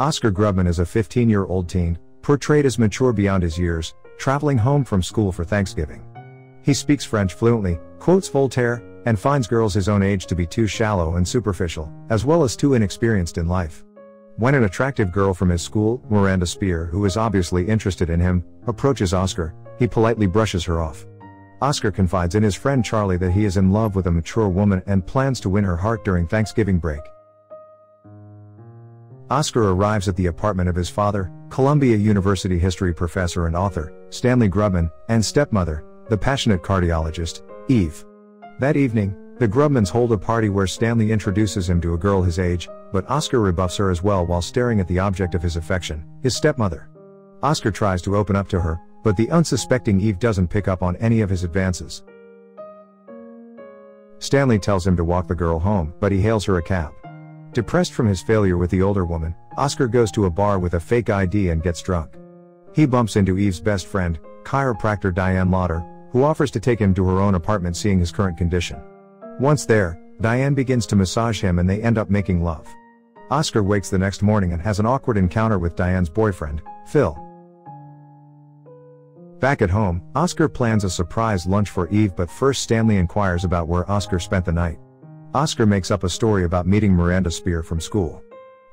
Oscar Grubman is a 15 year old teen, portrayed as mature beyond his years, traveling home from school for Thanksgiving. He speaks French fluently, quotes Voltaire, and finds girls his own age to be too shallow and superficial, as well as too inexperienced in life. When an attractive girl from his school, Miranda Spear, who is obviously interested in him, approaches Oscar, he politely brushes her off. Oscar confides in his friend Charlie that he is in love with a mature woman and plans to win her heart during Thanksgiving break. Oscar arrives at the apartment of his father, Columbia University history professor and author, Stanley Grubman, and stepmother, the passionate cardiologist, Eve. That evening, the Grubmans hold a party where Stanley introduces him to a girl his age, but Oscar rebuffs her as well while staring at the object of his affection, his stepmother. Oscar tries to open up to her, but the unsuspecting Eve doesn't pick up on any of his advances. Stanley tells him to walk the girl home, but he hails her a cab. Depressed from his failure with the older woman, Oscar goes to a bar with a fake ID and gets drunk. He bumps into Eve's best friend, chiropractor Diane Lodder, who offers to take him to her own apartment seeing his current condition. Once there, Diane begins to massage him and they end up making love. Oscar wakes the next morning and has an awkward encounter with Diane's boyfriend, Phil. Back at home, Oscar plans a surprise lunch for Eve but first Stanley inquires about where Oscar spent the night. Oscar makes up a story about meeting Miranda Spear from school.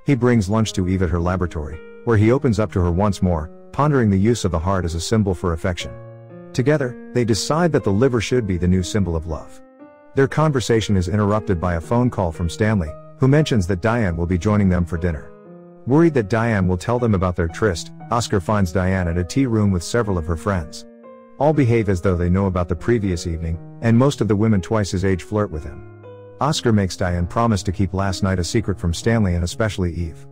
He brings lunch to Eve at her laboratory, where he opens up to her once more, pondering the use of the heart as a symbol for affection. Together, they decide that the liver should be the new symbol of love. Their conversation is interrupted by a phone call from Stanley, who mentions that Diane will be joining them for dinner. Worried that Diane will tell them about their tryst, Oscar finds Diane at a tea room with several of her friends. All behave as though they know about the previous evening, and most of the women twice his age flirt with him. Oscar makes Diane promise to keep last night a secret from Stanley and especially Eve.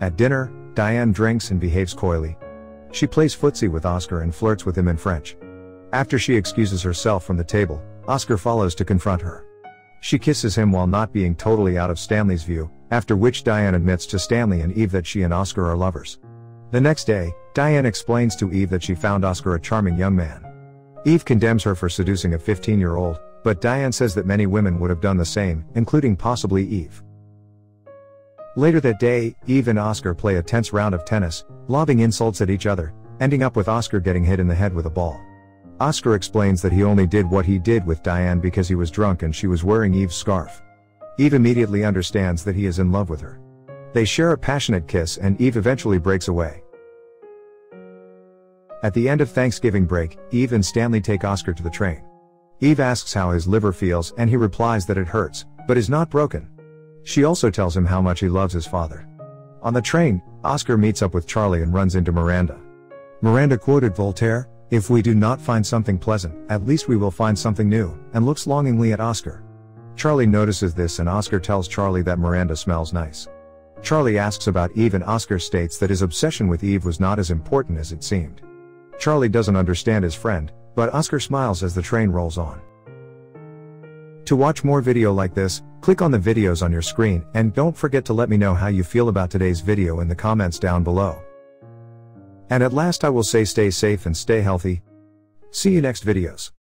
At dinner, Diane drinks and behaves coyly. She plays footsie with Oscar and flirts with him in French. After she excuses herself from the table, Oscar follows to confront her. She kisses him while not being totally out of Stanley's view, after which Diane admits to Stanley and Eve that she and Oscar are lovers. The next day, Diane explains to Eve that she found Oscar a charming young man. Eve condemns her for seducing a 15 year old, but Diane says that many women would have done the same, including possibly Eve. Later that day, Eve and Oscar play a tense round of tennis, lobbing insults at each other, ending up with Oscar getting hit in the head with a ball. Oscar explains that he only did what he did with Diane because he was drunk and she was wearing Eve's scarf. Eve immediately understands that he is in love with her. They share a passionate kiss and Eve eventually breaks away. At the end of Thanksgiving break, Eve and Stanley take Oscar to the train. Eve asks how his liver feels and he replies that it hurts, but is not broken. She also tells him how much he loves his father. On the train, Oscar meets up with Charlie and runs into Miranda. Miranda quoted Voltaire, if we do not find something pleasant, at least we will find something new, and looks longingly at Oscar. Charlie notices this and Oscar tells Charlie that Miranda smells nice. Charlie asks about Eve and Oscar states that his obsession with Eve was not as important as it seemed. Charlie doesn't understand his friend, but Oscar smiles as the train rolls on. To watch more video like this, click on the videos on your screen and don't forget to let me know how you feel about today's video in the comments down below. And at last I will say stay safe and stay healthy. See you next videos.